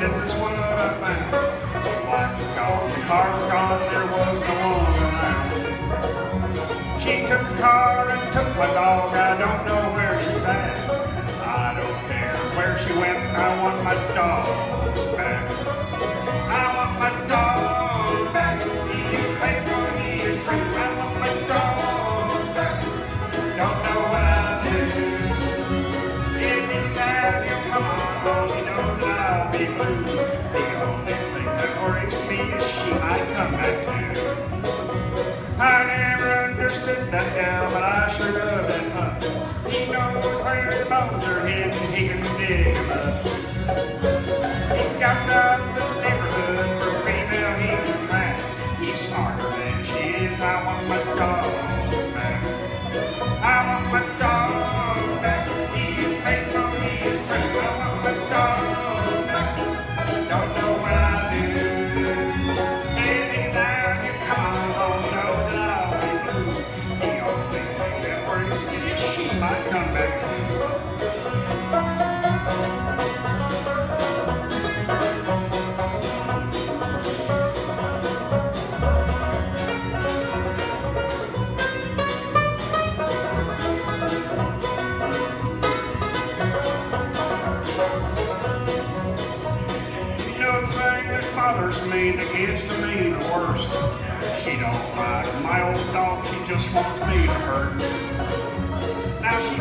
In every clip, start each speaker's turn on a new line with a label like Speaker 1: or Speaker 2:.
Speaker 1: this is what I found. My wife was gone, the car was gone, there was no one around. She took the car and took my dog, I don't know where she's at. I don't care where she went, I want my dog that gal, but I sure love that pup. He knows where the bones are hidden, he can dig them up. He scouts out the neighborhood for a female he can track. He's smarter than she is. I want my dog back. I want my dog bothers me, that gets to me the worst. She don't like my old dog, she just wants me to hurt. Now she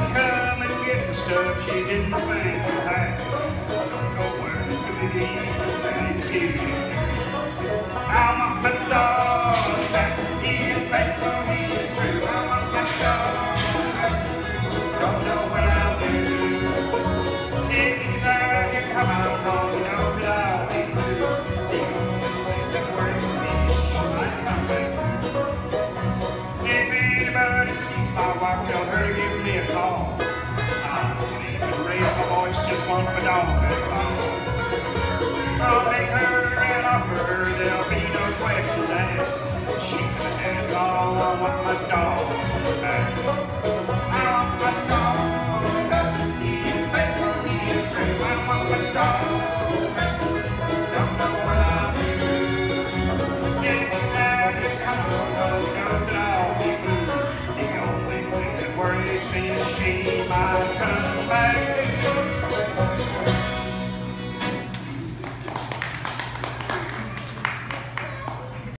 Speaker 1: and stuff she didn't think to have. I don't know where to be, thank you. I want my dog back. He is faithful, he is true. I want my dog. Don't know what I'll do. Anytime you come out he knows that I'll be blue. The only thing that me is she might come back. If anybody sees my wife, tell her to give me a call. there'll be no questions asked. She can handle all my dog my dog, faithful, true. I want my dog, don't know what I do. You come be blue. The only thing that worries me is she.